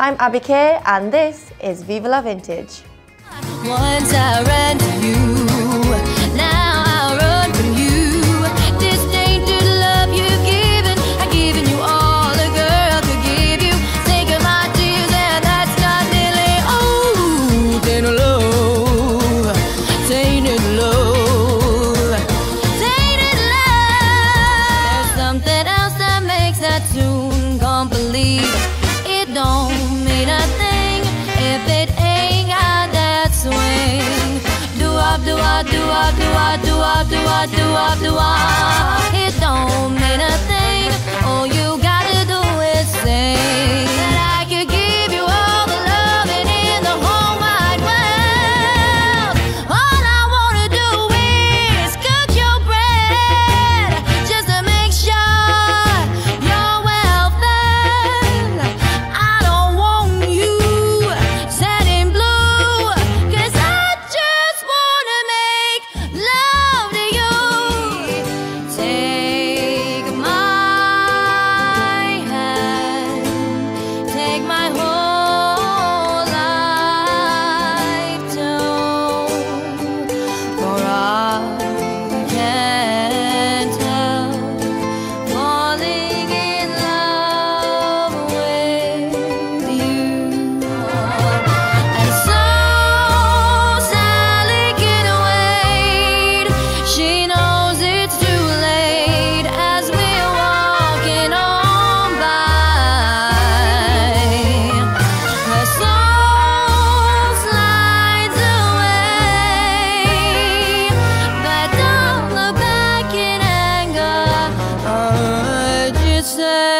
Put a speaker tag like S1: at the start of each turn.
S1: I'm Abbi-Kaye and this is Viva La Vintage.
S2: Once I ran to you, now I run from you. This love you've given, I've given you all a girl could give you. My tears and that's not nearly love, tainted love, tainted love. There's something else that makes that tune complete. It don't up, do up, say